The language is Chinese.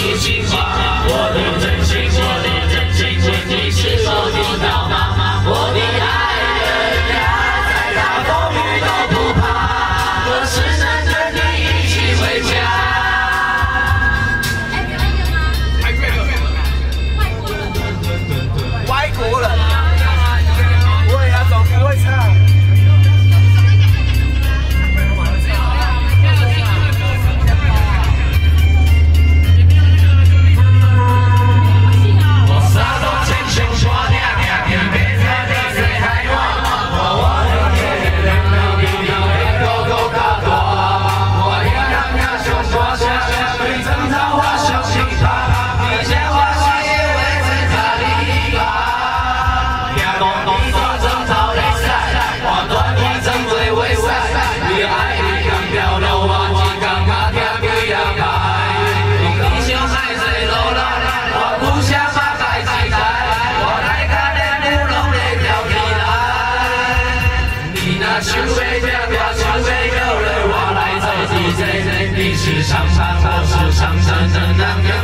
出新花谁要不要求泪我来自你的眼你的上山我是上山的刚